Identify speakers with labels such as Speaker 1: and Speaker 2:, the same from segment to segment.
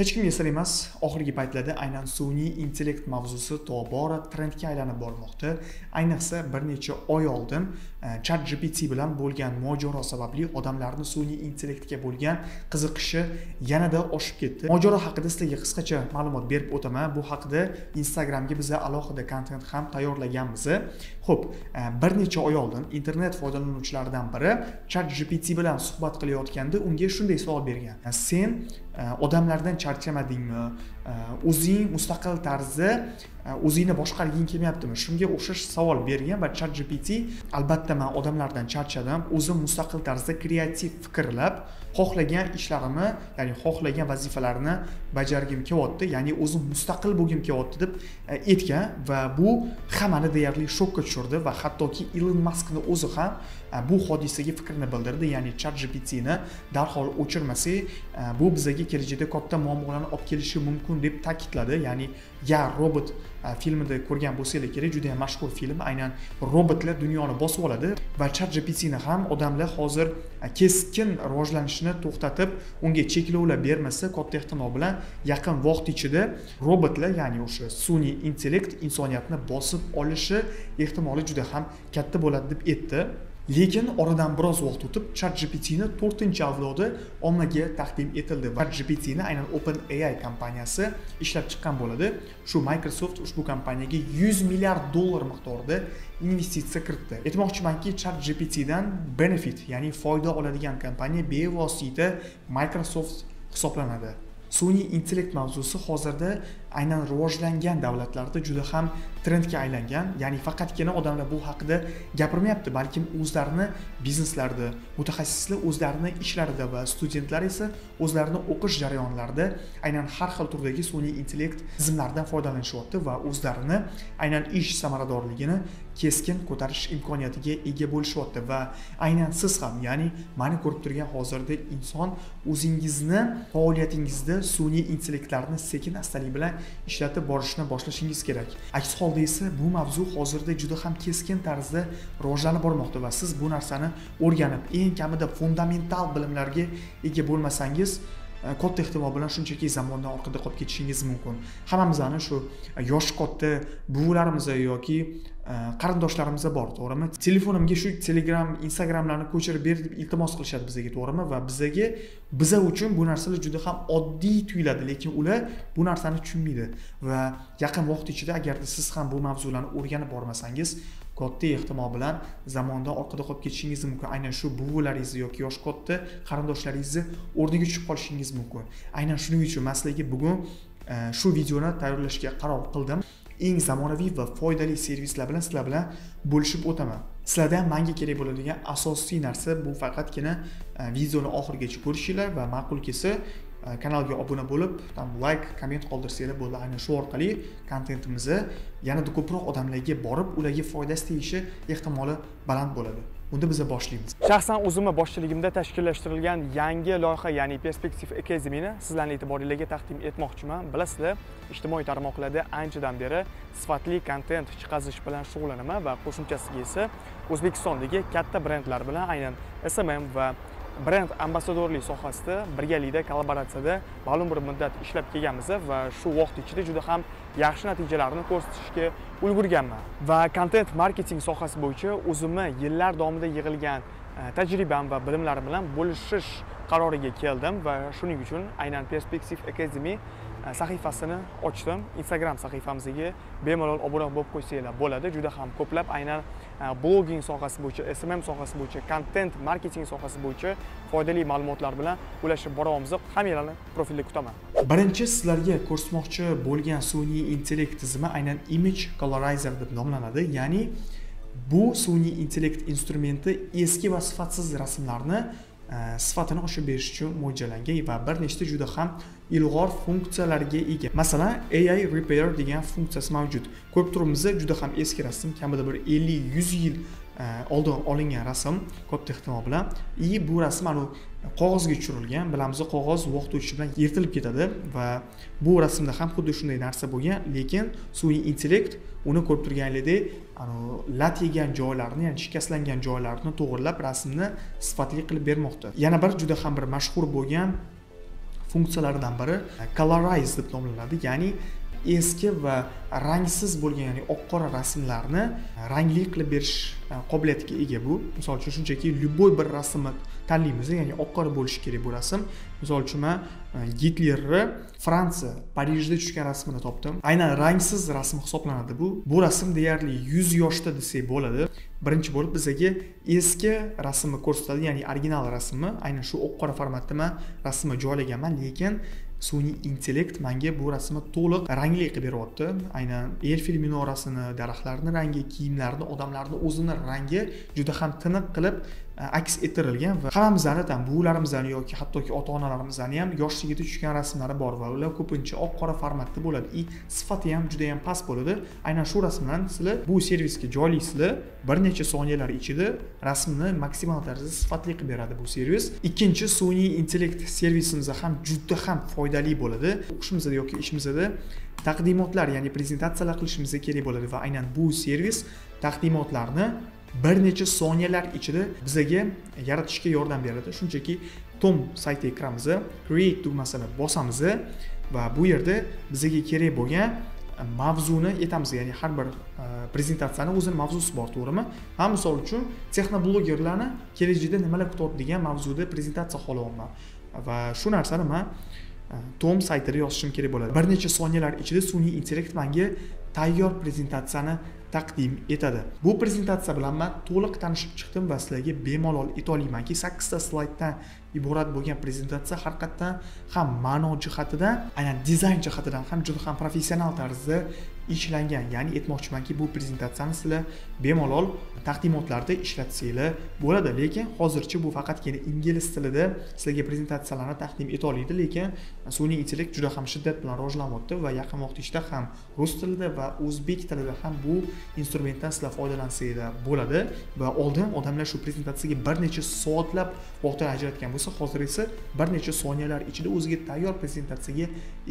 Speaker 1: hech kimga sir emas oxirgi paytlarda aynan sun'iy intellekt mavzusi tobora trendga aylanib bormoqda. Ayniqsa bir necha oy oldin e, chat gpt bilan bo'lgan mojaro sababli odamlarni sun'iy intellektga bo'lgan qiziqishi yanada oshib ketdi. Mojaro haqida sizlarga qisqacha ma'lumot berib o'taman. Bu haqida instagramga biza alohida kontent ham tayyorlaganmiz. Ho'p e, bir necha oy oldin internet foydalanuvchilaridan biri chat gpt bilan suhbat qilayotganda unga shunday savol bergan. E, sen odamlardan charchamadingmi o'zing mustaqil tarzda o'zingni boshqarging kelmayaptimi shunga o'xshash savol bergan va chat gpt albatta man odamlardan charchadim o'zim mustaqil tarzda kreativ fikrlab xohlagan ishlarimni ya'ni xohlagan vazifalarni bajargim kelyapti ya'ni o'zim mustaqil bo'lgim kelyapti deb aytgan va bu hammani deyarli shokka tushirdi va hattoki ilon maskni o'zi ham bu hodisaga fikrini bildirdi ya'ni chat gptni darhol o'chirmasak bu bizaga kelajakda katta muammolarni olib kelishi mumkin deb ta'kidladi. Ya'ni ya robot e, filmida ko'rgan bo'lsanglar kerak juda yam mashhur film. Aynan robotlar dunyoni bosib oladi va chat gptni ham odamlar hozir e, keskin rivojlanishni to'xtatib unga cheklovlar bermasa katta ehtimol bilan yaqin vaqt ichida robotlar ya'ni o'sha sun'iy intellekt insoniyatni bosib olishi ehtimoli juda ham katta bo'ladi deb aytdi. Lekin oradan biroz vaqt o'tib chat gptni to'rtinchi avlodi ommaga taqdim etildi va gptni aynan open ai kompaniyasi ishlab chiqqan bo'ladi. Shu microsoft ushbu kompaniyaga yuz milliard dollar miqdorida investitsiya kiritdi. Aytmoqchimanki chat gptdan benefit ya'ni foyda oladigan kompaniya bevosita microsoft hisoblanadi. Sun'iy intellekt mavzusi hozirda aynan rivojlangan davlatlarda juda ham trendga aylangan ya'ni faqatgina odamlar bu haqida gapirmayapti balkim o'zlarini bizneslarida mutaxassislar o'zlarini ishlarida va studentlar esa o'zlarini o'qish jarayonlarida aynan har xil turdagi sun'iy intellekt tizimlaridan foydalanishyapti va o'zlarini aynan ish samaradorligini keskin ko'tarish imkoniyatiga ega bo'lishyapti va aynan siz ham ya'ni mani ko'rib turgan hozirda inson o'zingizni faoliyatingizda sun'iy intellektlarni sekin astalik bilan ishlatib borishni boshlashingiz kerak. Aks holda esa bu mavzu hozirda juda ham keskin tarzda rivojlanib bormoqda va siz bu narsani o'rganib eng kamida fundamental bilimlarga ega bo'lmasangiz e, katta ehtimol bilan shunchaki zamondan orqada qolib ketishingiz mumkin. Hammamizni shu e, yoshi katta buvilarimiz yoki Э, qarindoshlarimiz bor to'g'rimi? Telefonimga shu telegram instagramlarni ko'chirib ber deb iltimos qilishadi bizaga to'g'rimi? Va bizaga biza uchun bu narsalar juda ham oddiy tuyuladi lekin ular bu narsani tushunmaydi. Va yaqin vaqt ichida agarda siz ham bu mavzularni o'rganib bormasangiz katta ehtimol bilan zamondan orqada qolib ketishingiz mumkin. Aynan shu buvilaringizni yoki yoshi katta qarindoshlaringizni o'rniga tushib qolishingiz mumkin. Aynan shuning uchun man sizlarga bugun e, shu videoni tayyorlashga qaror qildim. Eng zamonaviy va foydali servislar bilan sizlar bilan bo'lishib o'taman. Sizlardan manga kerak bo'ladigan asosiy narsa bu faqatgina e, videoni oxirigacha ko'rishinglar va ma'qul kelsa e, kanalga obuna bo'lib там layk komment qoldirsanglar bo'ldi aynan shu orqali kontentimizni yanada ko'proq odamlarga borib ularga foydasi tegishi ehtimoli baland bo'ladi. Unda biza boshlaymiz. Shaxsan o'zimni boshchiligimda tashkillashtirilgan yangi loyiha ya'ni perspektiv academyni sizlarni e'tiboringlarga taqdim etmoqchiman. Bilasizlar ijtimoiy tarmoqlarda anchadan beri sifatli kontent chiqazish bilan shug'ullanaman va qo'shimchasiga esa o'zbekistondagi katta brendlar bilan aynan smm va brend ambassadorlik sohasida birgalikda kollaboratsiyada ma'lum bir muddat ishlab kelganmiz va shu vaqt ichida juda ham yaxshi natijalarni ko'rsatishga ulgurganman. Va kontent marketing sohasi bo'yicha o'zimni yillar davomida yig'ilgan e, tajribam va bilimlarim bilan bo'lishish qaroriga keldim va shuning uchun aynan perspektiv academy e, sahifasini ochdim. Instagram sahifamizga bemalol obuna bo'lib qo'ysanglar bo'ladi. Juda ham ko'plab aynan Э, blogging sohasi bo'yicha smm sohasi bo'yicha kontent marketing sohasi bo'yicha foydali ma'lumotlar bilan ulashib boryapmiz hammanglarni profilda kutaman. Birinchi sizlarga ko'rsatmoqchi bo'lgan sun'iy intellekt tizimi aynan image colorizer deb nomlanadi ya'ni bu sun'iy intellekt instrumenti eski va sifatsiz rasmlarni e, sifatini oshirib berish uchun mo'ljallangan va bir nechta juda ham ilg'or funksiyalarga ega. Masalan ai repair degan funksiyasi mavjud. Ko'rib turibmiz juda ham eski rasm kamida bir ellik yuz yil e, oldin olingan rasm katta ehtimol bilan. И bu rasm anavi qog'ozga tushirilgan bilamiz qog'oz vaqt o'tishi bilan yirtilib ketadi va bu rasmda ham xuddi shunday narsa bo'lgan lekin sun'iy intellekt uni ko'rib turganinglardek lat yegan joylarni ya'ni shikastlangan joylarni to'g'irlab rasmni sifatli qilib bermoqda. Yana bir juda ham bir mashhur bo'lgan funksiyalaridan biri colorize deb nomlanadi ya'ni eski va rangsiz bo'lgan ya'ni oq qora rasmlarni rangli qilib berish e, qobiliyatiga ega bu. Misol uchun shunchaki любой bir rasmni tanlaymiz ya'ni oq qora bo'lishi kerak bu rasm. Misol uchun man e, gitlerni fransiya parijda tushgan rasmini topdim. Aynan rangsiz rasm hisoblanadi bu. Bu rasm deyarli yuz yoshda desak bo'ladi. Birinchi bo'lib bizaga eski rasmni ko'rsatadi ya'ni original rasmni. Aynan shu oq qora formatda man rasmni joylaganman lekin sun'iy intellekt manga bu rasmni to'liq rangli qilib beryapti. Aynan elfil minorasini daraxtlarni rangi kiyimlarni odamlarni o'zini rangi juda ham tiniq qilib aks ettirilgan va hammamizni ham buvilarimizni yoki hattoki ota onalarimizni ham yoshligida tushgan rasmlari bor va ular ko'pincha oq qora formatda bo'ladi. И sifati ham juda yam past bo'ladi. Aynan shu rasmlarni sizlar bu servisga joylaysizlar bir necha soniyalar ichida rasmni maksimal tarzda sifatli qilib beradi bu servis. Ikkinchi sun'iy intellekt servisimiz ham juda ham foydali bo'ladi. O'qishimizda yoki ishimizda taqdimotlar ya'ni prezentatsiyalar qilishimizga kerak bo'ladi va aynan bu servis taqdimotlarni bir necha soniyalar ichida bizaga yaratishga yordam beradi. Shunchaki tom saytiga kiramiz create tugmasini bosamiz va bu yerda bizaga kerak bo'lgan mavzuni aytamiz. Ya'ni har bir e, prezentatsiyani o'zini mavzusi bor to'g'rimi? Ha misol uchun texnoblogerlarni kelajakda nimalar kutadi degan mavzuda prezentatsiya xohlayapman va shu narsani man e, tom saytida yozishim kerak bo'ladi. Bir necha soniyalar ichida sun'iy intellekt manga tayyor prezentatsiyani taqdim etadi. Bu prezentatsiya bilan man to'liq tanishib chiqdim va sizlarga bemalol aytolaymanki sakkizta slayddan iborat bo'lgan prezentatsiya haqiqatdan ham ma'no jihatidan aynan dizayn jihatidan ham juda ham professional tarzda ishlangan. Ya'ni aytmoqchimanki bu prezentatsiyani sizlar bemalol taqdimotlarda ishlatsanglar bo'ladi. Lekin hozircha bu faqatgina ingliz tilida sizlarga prezentatsiyalarni taqdim eta oladi lekin sun'iy intellekt juda ham shiddat bilan rivojlanyapti va yaqin vaqt ichida ham rus tilida va o'zbek tilida ham bu instrumentdan sizlar foydalansanglar bo'ladi. Va oldin odamlar shu prezentatsiyaga bir necha soatlab vaqt ajratgan bo'lsa hozir esa bir necha soniyalar ichida o'ziga tayyor prezentatsiyaga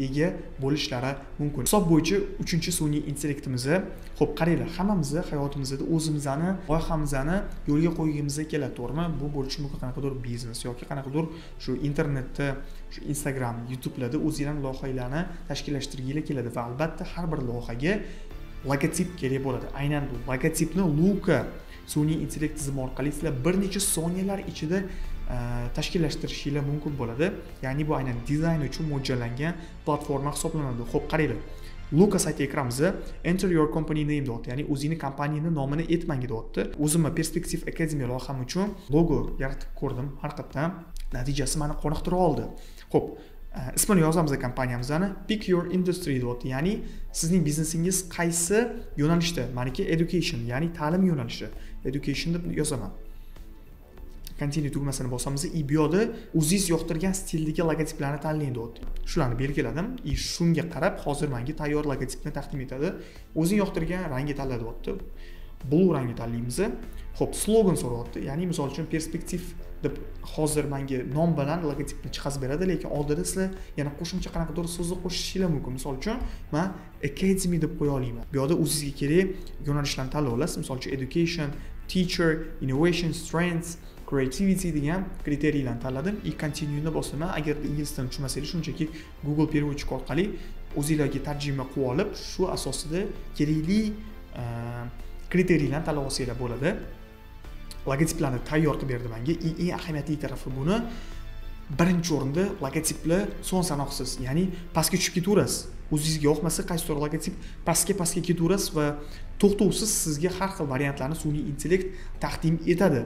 Speaker 1: ega bo'lishlari mumkin. Hisob bo'yicha uchinchi sun'iy sun'iy intellektimizni ho'p qaranglar hammamizni hayotimizda o'zimizni loyihamizni yo'lga qo'ygimiz keladi to'g'rimi? Bu bo'lishi mumkin qanaqadir biznes yoki qanaqadir shu internetda shu instagram youtubelarda o'zinglarni loyihalarni tashkillashtirginglar keladi va albatta har bir loyihaga logotip kerak bo'ladi. Aynan bu logotipni luka sun'iy intellekt tizimi orqali sizlar bir necha soniyalar ichida e, tashkillashtirishinglar mumkin bo'ladi. Ya'ni bu aynan dizayn uchun mo'ljallangan platforma hisoblanadi. Ho'p qaranglar luka saytiga kiramiz enter your company name deyapti ya'ni o'zingni kompaniyani nomini aytmang deyapti o'zimni perspektiv akademiya loyiham uchun logo yaratib ko'rdim haqiqatdan natijasi mani qoniqtira oldi. Ho'p e, ismini yozamiz kompaniyamizni pick your industry deyapti ya'ni sizning biznesingiz qaysi yo'nalishda? Maniki education ya'ni ta'lim yo'nalishi. Education deb yozaman. Continue tugmasini bosamiz. И bu yoqda o'zingiz yoqtirgan stildagi logotiplarni tanlang deyapti shularni belgiladim и shunga qarab hozir menga tayyor logotipni taqdim etadi. O'zing yoqtirgan rangni tanla deyapti blue rangni tanlaymiz. Ho'p slogan so'rayapti. Ya'ni misol uchun perspektiv deb hozir menga nom bilan logotipni chiqazib beradi lekin oldida sizlar yana qo'shimcha qanaqadir so'zni qo'shishinglar mumkin. Misol uchun man academy deb qo'ya olaman bu yoqda o'zingizga kerak yo'nalishlarni tanlay olasiz. Misol uchun education teacher innovation strengths creativity degan kriteriylarni tanladim. И continueni bosaman agarda ingliz tilini tushunmasangiz shunchaki google переводчик orqali o'zinglarga tarjima qilib olib shu asosida kerakli kriteriylarni tanlab olsanglar bo'ladi. Logotiplarni tayyor qilib berdi manga. И eng ahamiyatli tarafi buni. Birinchi o'rinda logotiplar son sanoqsiz ya'ni pastga tushib ketaverasiz. O'zingizga yoqmasa qaysidir logotip pastga pastga ketaverasiz va to'xtovsiz sizga har xil variantlarni sun'iy intellekt taqdim etadi.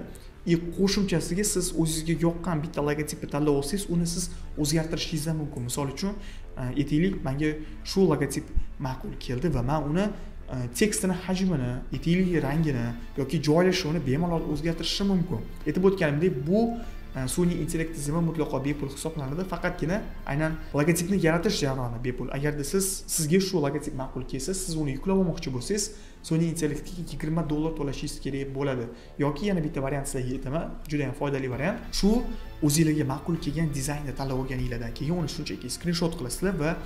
Speaker 1: И qo'shimchasiga siz o'zingizga yoqqan bitta logotipni tanlab olsangiz uni siz o'zgartirishingiz ham mumkin. Misol uchun e, aytaylik manga shu logotip ma'qul keldi va man uni e, tekstini hajmini aytaylik rangini yoki joylashuvini bemalol o'zgartirishim mumkin. Aytib o'tganimdek bu Э, sun'iy intellekt tizimi mutlaqo bepul hisoblanadi. Faqatgina aynan logotipni yaratish jarayoni bepul. Agarda siz sizga shu logotip ma'qul kelsa siz uni yuklab olmoqchi bo'lsangiz sun'iy intellektga yigirma dollar to'lashingiz kerak bo'ladi. Yoki yana bitta variant sizlarga aytaman juda yam foydali variant. Shu o'zinglarga ma'qul kelgan dizaynni tanlab olganinglardan keyin uni shunchaki skrinshot qilasizlar va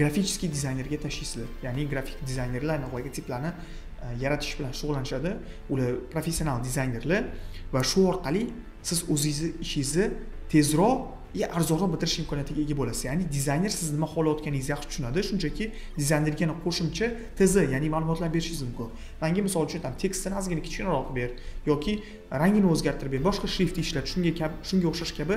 Speaker 1: grafический dizaynerga tashlaysizlar ya'ni grafik dizaynerlar logotiplarni E, yaratish bilan shug'ullanishadi. Ular professional dizaynerlar va shu orqali siz o'zingizni ishingizni tezroq arzonroq bitirish imkoniyatiga ega bo'lasiz. Ya'ni dizayner siz nima xohlayotganingizni yaxshi tushunadi. Shunchaki dizaynerga qo'shimcha tz ya'ni ma'lumotlar berishingiz mumkin. Manga misol uchun там tekstini ozgina kichikroq ber yoki rangini o'zgartirib ber boshqa shriftni ishlat shunga kabi shunga o'xshash kabi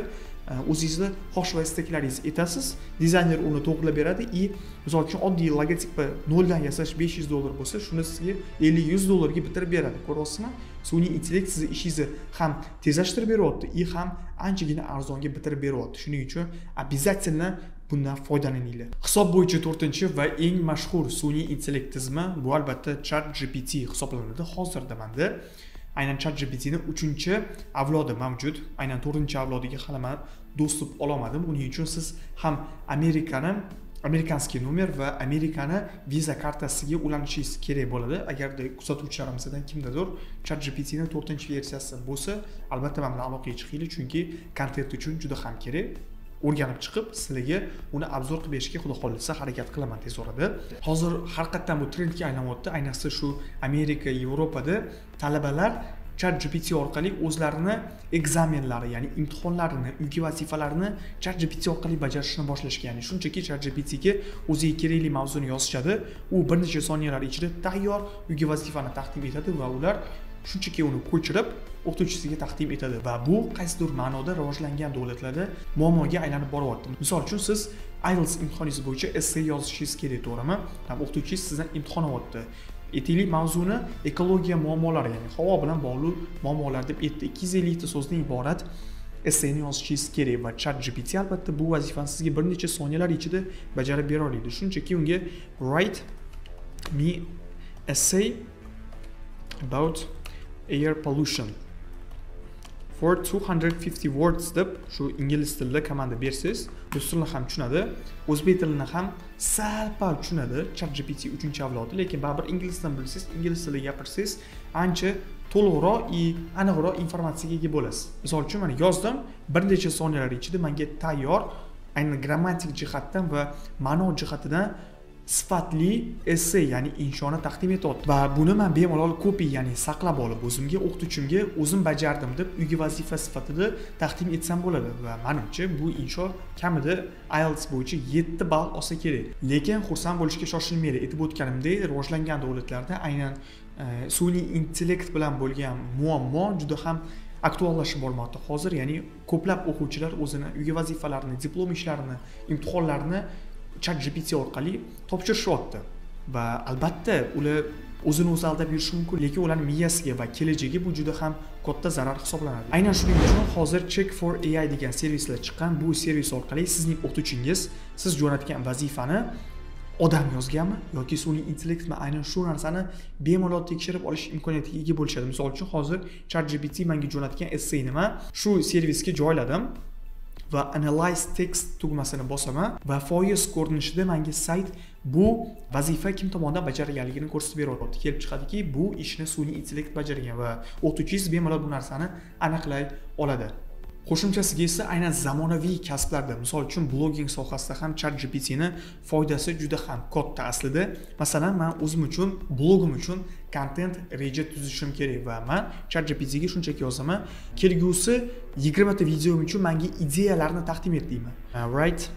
Speaker 1: e, o'zingizni xohish va istaklaringizni aytasiz dizayner uni to'g'irlab beradi и misol uchun oddiy logotipni noldan yasash besh yuz dollar bo'lsa shuni sizga ellik yuz dollarga bitirib beradi ko'ryapsizmi? Sun'iy intellekt sizni ishingizni ham tezlashtirib beryapti и ham anchagina arzonga bitirib beryapti. Shuning uchun обязательно bundan foydalaninglar. Hisob bo'yicha to'rtinchi va eng mashhur sun'iy intellekt tizimi bu albatta chat gpt hisoblanadi hozirda manda. Aynan chat gptni uchinchi avlodi mavjud. Aynan to'rtinchi avlodiga hali man доступ ololmadim uning uchun siz ham amerikani amerikanskiy nomer va amerikani viza kartasiga ulanishingiz kerak bo'ladi agarda kuzatuvchilarimizdan kimdadir chat gptni to'rtinchi versiyasi bo'lsa albatta man bilan aloqaga chiqinglar chunki kontent uchun juda ham kerak o'rganib chiqib sizlarga uni obzor qilib berishga xudo xohlasa harakat qilaman tez orada hozir haqiqatdan bu trendga aylanyapti ayniqsa shu amerika yevropada talabalar chat gpt orqali o'zlarini ekzamenlari ya'ni imtihonlarini uyki vazifalarini chat gpt orqali bajarishni boshlashgan ya'ni shunchaki chat gptga o'ziga kerakli mavzuni yozishadi. U bir necha soniyalar ichida tayyor uyki vazifani taqdim etadi va ular shunchaki uni ko'chirib o'qituvchisiga taqdim etadi va bu qaysidir ma'noda rivojlangan davlatlarda muammoga aylanib boryapti. Misol uchun siz ielts imtihoningiz bo'yicha esse yozishingiz kerak to'g'rimi? O'qituvchingiz sizdan imtihon olyapti. Aytaylik mavzuni ekologiya muammolari ya'ni havo bilan bog'liq muammolar deb aytdi. Ikki yuz ellikta so'zdan iborat esseni yozishingiz kerak va chat gpt albatta bu vazifani sizga bir necha soniyalar ichida bajarib bera oladi shunchaki unga write me essay about air pollution for 250 words deb shu ingliz tilida komanda bersangiz rus tilini ham tushunadi o'zbek tilini ham sal pal tushunadi chat gpt uchinchi avlodi. Lekin baribir ingliz tilini bilsangiz ingliz tilida gapirsangiz ancha to'liqroq и aniqroq informatsiyaga ega bo'lasiz. Misol uchun mana yozdim bir necha soniyalar ichida menga tayyor aynan grammatik jihatdan va ma'no jihatidan sifatli esse ya'ni inshoni taqdim etyapti. Va buni man bemalol kopiy ya'ni saqlab olib o'zimga o'qituvchimga o'zim bajardim deb uyga vazifa sifatida taqdim etsam bo'ladi. Va manimcha bu insho kamida ielts bo'yicha yetti ball olsa kerak. Lekin xursand bo'lishga shoshilmanglar aytib o'tganimdek rivojlangan davlatlarda aynan e, sun'iy intellekt bilan bo'lgan muammo juda ham aktuallashib bormoqda. Hozir ya'ni ko'plab o'quvchilar o'zini uyga vazifalarini diplom ishlarini imtihonlarini chat gpt orqali topshirishyapti va albatta ular o'zini o'zi aldab yurishi mumkin lekin ularni miyasiga va kelajagiga bu juda ham katta zarar hisoblanadi. Aynan shuning uchun hozir check for ai degan servislar chiqqan. Bu servis orqali sizning o'qituvchingiz siz jo'natgan vazifani odam yozganmi yoki sun'iy intellektmi aynan shu narsani bemalol tekshirib olish imkoniyatiga ega bo'lishadi. Misol uchun hozir chat gpt manga jo'natgan esse nima? Shu servisga joyladim. Va analyze text tugmasini bosaman va foiz ko'rinishida menga sayt bu vazifa kim tomonidan bajarilganligini ko'rsatib beryapti. Kelib chiqadiki bu ishni sun'iy intellekt bajargan va o'qituvchingiz bemalol bu narsani aniqlay oladi. Qo'shimchasiga esa aynan zamonaviy kasblarda misol uchun blogging sohasida ham chat gptni foydasi juda ham katta aslida. Masalan man o'zim uchun blogim uchun kontent reja tuzishim kerak va man chat gptga shunchaki yozaman. Kelgusi yigirmata videom uchun manga ideyalarni taqdim et deyman. Right.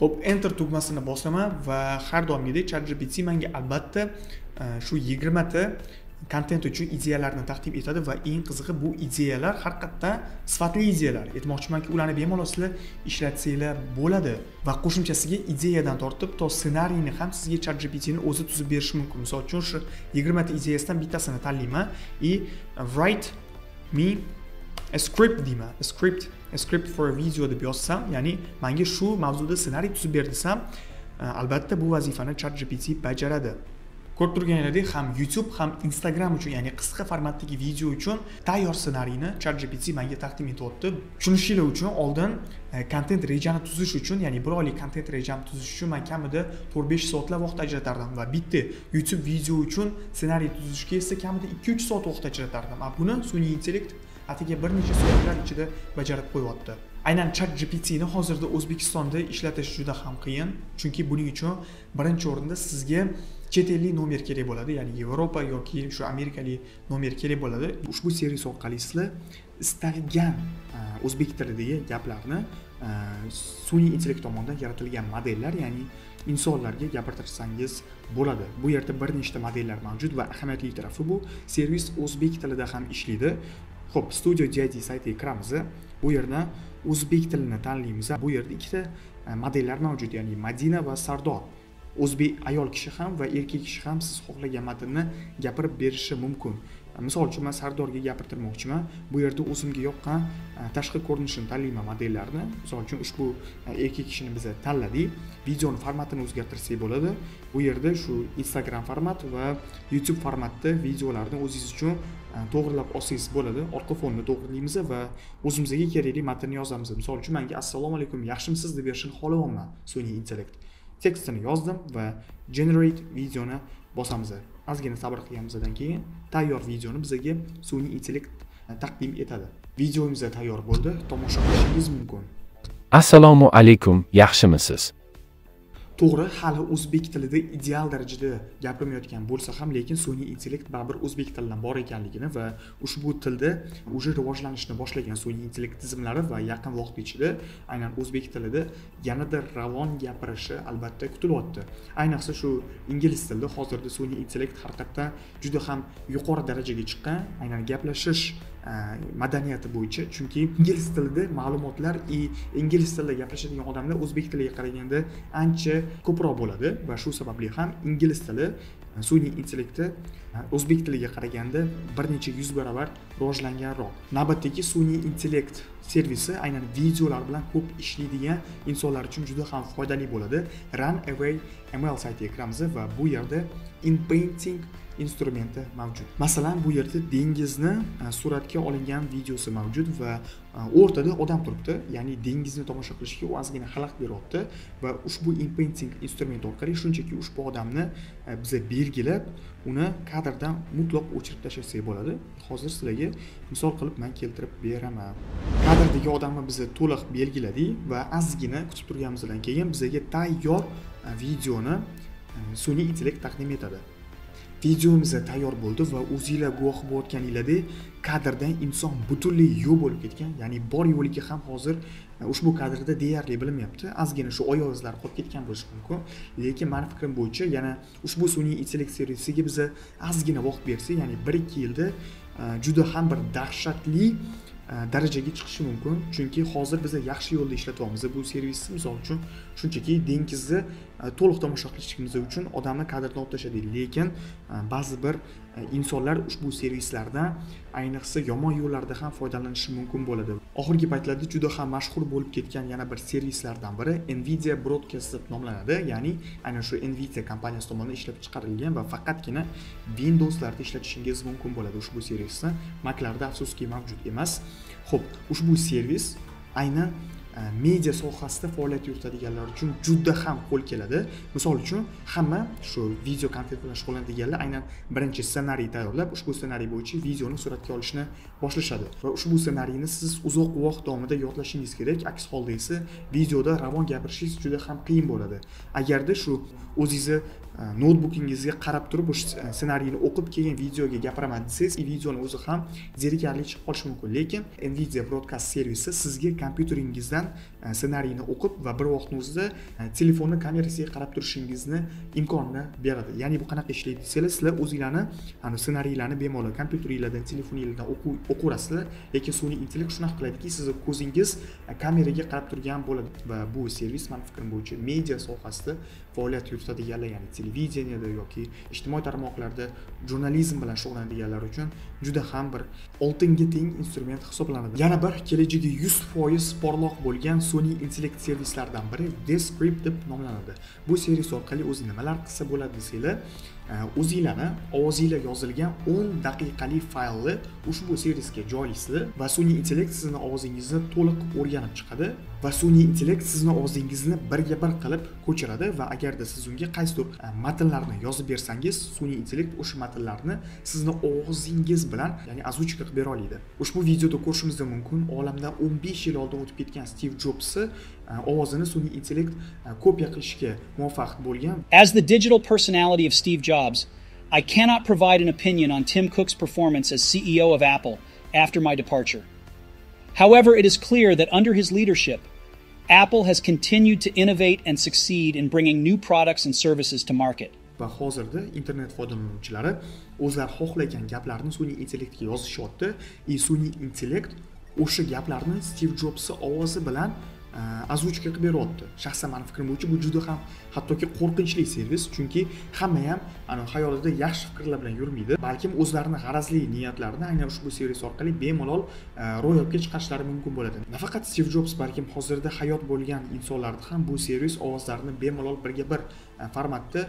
Speaker 1: Ho'p enter tugmasini bosaman va har doimgidek chat gpt manga albatta e, shu yigirmata kontent uchun ideyalarni taqdim etadi va eng qizig'i bu ideyalar haqiqatdan sifatli ideyalar. Aytmoqchimanki ularni bemalol sizlar ishlatsanglar bo'ladi va qo'shimchasiga ideyadan tortib to ssenariyni ham sizga chat gptni o'zi tuzib berishi mumkin. Misol uchun shu yigirmata ideyasidan bittasini tanlayman и write me a script deyman. A script a script for a video deb yozsam ya'ni manga shu mavzuda ssenariy tuzib ber desam e, albatta bu vazifani chat gpt bajaradi. Ko'rib turganingizdek ham youtube ham instagram uchun ya'ni qisqa formatdagi video uchun tayyor ssenariyni chat gpt menga taqdim etyapti. Tushunishinglar uchun oldin e, kontent rejani tuzish uchun ya'ni bir oylik kontent rejamni tuzish uchun man kamida to'rt besh soatlab vaqt ajratardim va bitta youtube video uchun ssenariy tuzishga esa kamida ikki uch soat vaqt ajratardim. A buni sun'iy intellekt atigi bir necha soatlar ichida bajarib qo'yyapti aynan chat gptni hozirda o'zbekistonda ishlatish juda ham qiyin chunki buning uchun birinchi o'rinda sizga chet ellik nomer kerak bo'ladi. Ya'ni yevropa yoki shu amerikalik nomer kerak bo'ladi. Ushbu servis orqali sizlar istalgan e, o'zbek tilidagi gaplarni e, sun'iy intellekt tomonidan yaratilgan modellar ya'ni insonlarga gapirtirsangiz bo'ladi. Bu yerda bir nechta modellar mavjud va ahamiyatli tarafi bu. Servis o'zbek tilida ham ishlaydi. Ho'p studio jd saytiga kiramiz bu yerda o'zbek tilini tanlaymiz bu yerda ikkita e, modellar mavjud ya'ni madina va sardor. O'zbek ayol kishi ham va erkak kishi ham siz xohlagan matnni gapirib berishi mumkin. E, misol uchun man sardorga gapirtirmoqchiman bu yerda o'zimga yoqqan e, tashqi ko'rinishini tanlayman modellarni misol uchun ushbu e, erkak kishini biz tanladik videoni formatini o'zgartirsak bo'ladi bu yerda shu instagram format va youtube formatda videolarni o'zingiz uchun to'g'irlab olsangiz bo'ladi orqa fonni to'g'irlaymiz va o'zimizga kerakli matnni yozamiz. Misol uchun manga assalomu alaykum yaxshimisiz? deb berishini xohlayapman sun'iy intellekt. Tekstini yozdim va generate videoni bosamiz. Ozgina sabr qilganimizdan keyin tayyor videoni bizga sun'iy intellekt e, taqdim etadi. Videomiz tayyor bo'ldi. Tomosha qilishingiz mumkin.
Speaker 2: Assalomu alaykum yaxshimisiz?
Speaker 1: To'g'ri hali o'zbek tilida ideal darajada gapirmayotgan bo'lsa ham lekin sun'iy intellekt baribir o'zbek tilidan bor ekanligini va ushbu tilda уже rivojlanishni boshlagan sun'iy intellekt tizimlari va yaqin vaqt ichida aynan o'zbek tilida yanada ravon gapirishi albatta kutilyapti. Ayniqsa shu ingliz tilida hozirda sun'iy intellekt haqiqatdan juda ham yuqori darajaga chiqqan aynan gaplashish madaniyati bo'yicha. Chunki ingliz tilida ma'lumotlar и ingliz tilida gaplashadigan odamlar o'zbek tiliga qaraganda ancha ko'proq bo'ladi va shu sababli ham ingliz tili sun'iy intellekti o'zbek tiliga qaraganda bir necha yuz barobar rivojlanganroq. Navbatdagi sun'iy intellekt servisi aynan videolar bilan ko'p ishlaydigan insonlar uchun juda ham foydali bo'ladi. Run away ml saytiga kiramiz va bu yerda in painting instrumenti mavjud. Masalan bu yerda dengizni e, suratga olingan videosi mavjud va e, o'rtada odam turibdi. Ya'ni dengizni tomosha qilishga u ozgina xalaqit beryapti va ushbu inpainting instrument orqali shunchaki ushbu odamni e, biza belgilab uni kadrdan mutlaq o'chirib tashlasak bo'ladi. Hozir sizlarga misol qilib man keltirib beraman. Kadrdagi odamni biza to'liq belgiladik va ozgina kutib turganimizdan keyin bizga tayyor videoni sun'iy intellekt taqdim etadi. Videomiz tayyor bo'ldi va o'zinglar guvoh bo'layotganinglardek kadrdan inson butunlay yo'q bo'lib ketgan ya'ni bor yo'qligi ham hozir e, ushbu kadrda deyarli bilinmayapti ozgina shu oyoq izlari qolib ketgan bo'lishi mumkin. Lekin mani fikrim bo'yicha yana ushbu sun'iy intellekt servisiga biza ozgina vaqt bersak ya'ni bir ikki yilda e, juda ham bir dahshatli E, darajaga chiqishi mumkin. Chunki hozir biza yaxshi yo'lda ishlatyapmiz. Bu servisni misol uchun shunchaki dengizni e, to'liq tomosha qilishimiz uchun odamni kadrdan olib tashladik lekin e, ba'zi bir insonlar ushbu servislardan ayniqsa yomon yo'llarda ham foydalanishi mumkin bo'ladi. Oxirgi paytlarda juda ham mashhur bo'lib ketgan yana bir servislardan biri nvidia broadcast deb nomlanadi ya'ni aynan shu nvidia kompaniyasi tomonidan ishlab chiqarilgan va faqatgina windowslarda ishlatishingiz mumkin bo'ladi ushbu servisni. Maklarda afsuski mavjud emas. Ho'p ushbu servis aynan E, media sohasida faoliyat yuritadiganlar uchun juda ham qo'l keladi. Misol uchun hamma shu video kontent bilan shug'ullanadiganlar aynan birinchi ssenariy tayyorlab ushbu ssenariy bo'yicha videoni suratga olishni boshlashadi. Va ushbu ssenariyni siz uzoq vaqt davomida yodlashingiz kerak aks holda esa videoda ravon gapirishingiz juda ham qiyin bo'ladi. Agarda shu o'zingizni noutbukingizga qarab turib o'sha ssenariyni o'qib keyin videoga gapiraman desangiz videoni o'zi ham zerikarli chiqib qolishi mumkin lekin nvidia broadcast servisi sizga kompyuteringizdan ssenariyni o'qib va bir vaqtni o'zida telefonni kamerasiga qarab turishingizni imkonini beradi ya'ni bu qanaqa ishlaydi desanglar sizlar o'zinglarni ssenariylarni bemalol kompyuteringlardan telefoninglardan o'qiverasizlar lekin sun'iy intellekt shunaqa qiladiki sizni ko'zingiz kameraga qarab turgan bo'ladi va bu servis mani fikrim bo'yicha media sohasida faoliyat yuritadiganlar ya'ni televideniyada yoki ijtimoiy tarmoqlarda jurnalizm bilan shug'ullanadiganlar uchun juda ham bir oltinga teng instrument hisoblanadi. Yana bir kelajagi yuz foiz porloq bo'lgan sun'iy intellekt servislaridan biri descript deb nomlanadi. Bu servis orqali o'zi nimalar qilsa bo'ladi desanglar e, o'zinglarni ovozinglar yozilgan 10 daqiqalik faylni ushbu servisga joylaysizlar va sun'iy intellekt sizni ovozingizni to'liq o'rganib chiqadi. Va sun'iy intellekt sizni ovozingizni birga bir qilib ko'chiradi va agarda siz unga qaysidir e, matnlarni yozib bersangiz sun'iy intellekt o'sha matnlarni sizni ovozingiz bilan ya'ni озвучка qilib bera oladi. Ushbu videoda ko'rishimiz mumkin. Olamdan 15 yil oldin o'tib ketgan stiv jobsni e, ovozini sun'iy intellekt e, kopiya qilishga muvaffaq bo'lgan.
Speaker 3: As the digital personality of Steve Jobs, I cannot provide an opinion on Tim Cook's performance as CEO of Apple after my departure. However, it is clear that under his leadership, Apple has continued to innovate and succeed in bringing new products and services to market.
Speaker 1: va hozirda internet foydalanuvchilari o'zlari xohlagan gaplarni sun'iy intellektga yozishyapti и sun'iy intellekt o'sha gaplarni stiv jobsni ovozi bilan Э, озвучка qilib beryapti shaxsan mani fikrim bo'yicha bu juda ham hattoki qo'rqinchli servis chunki hamma ham ana xayolida yaxshi fikrlar bilan yurmaydi balkim o'zlarini g'arazli niyatlarini aynan ushbu servis orqali bemalol ro'yobga chiqarishlari mumkin bo'ladi. Nafaqat stiv jobs balkim hozirda hayot bo'lgan insonlarni ham bu servis ovozlarini bemalol birga bir formatda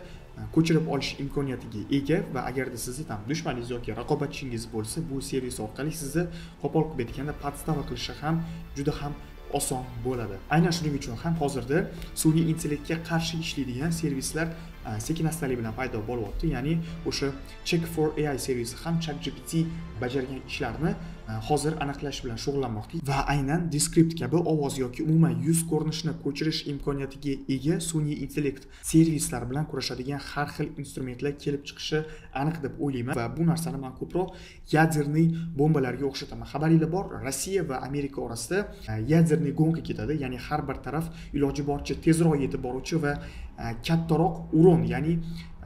Speaker 1: ko'chirib olish imkoniyatiga ega va agarda sizni там dushmaningiz yoki raqobatchingiz bo'lsa bu servis orqali sizni qo'pol qilib aytganda podstava qilishi ham juda ham oson bo'ladi. Aynan shuning uchun ham hozirda sun'iy intellektga qarshi ishlaydigan servislar E, sekin astalik bilan paydo bo'lyapti ya'ni o'sha check for ai servisi ham chat gpt bajargan ishlarni e, hozir aniqlash bilan shug'ullanmoqda. Va aynan diskript kabi ovoz yoki umuman yuz ko'rinishini ko'chirish imkoniyatiga ega sun'iy intellekt servislar bilan kurashadigan har xil instrumentlar kelib chiqishi aniq deb o'ylayman. Va bu narsani man ko'proq yaderniy bombalarga o'xshataman. Xabaringlar bor rossiya va amerika orasida e, yaderniy gonka ketadi. Ya'ni har bir taraf iloji boricha tezroq yetib boruvchi va E, kattaroq uron ya'ni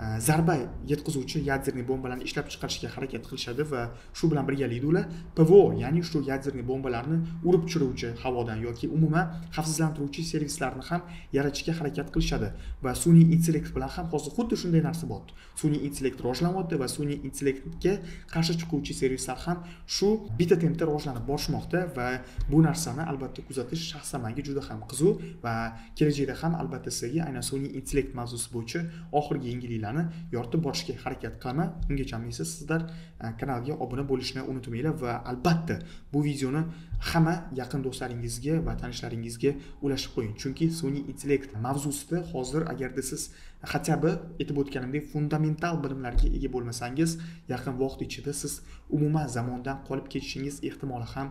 Speaker 1: Э, zarba yetkazuvchi yadерный bombalarni ishlab chiqarishga harakat qilishadi va shu bilan birgalikda ular pvo ya'ni shu yadерный bombalarni urib tushiruvchi havodan yoki umuman xavfsizlantiruvchi servislarni ham yaratishga harakat qilishadi va sun'iy intellekt bilan ham hozir xuddi shunday narsa bor. Sun'iy intellekt rivojlanyapti va sun'iy intellektga qarshi chiquvchi servislar ham shu bitta tempda rivojlanib borishmoqda va bu narsani albatta kuzatish shaxsan manga juda ham qiziq va kelajakda ham albatta sizga aynan sun'iy intellekt mavzusi bo'yicha oxirgi yangiliklar videolarni yoritib borishga harakat qilaman ungacha esa sizlar e, kanalga obuna bo'lishni unutmanglar va albatta bu videoni hamma yaqin do'stlaringizga va tanishlaringizga ulashib qo'ying. Chunki sun'iy intellekt mavzusida hozir agarda siz хотя бы aytib o'tganimdek fundamental bilimlarga ega bo'lmasangiz yaqin vaqt ichida siz umuman zamondan qolib ketishingiz ehtimoli ham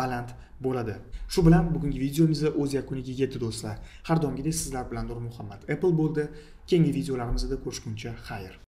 Speaker 1: baland bo'ladi. Shu bilan bugungi videomizni o'z yakuniga yetdi do'stlar. Har doimgidek sizlar bilan nur muhammad apple bo'ldi. Keyingi videolarimizda ko'rishguncha xayr.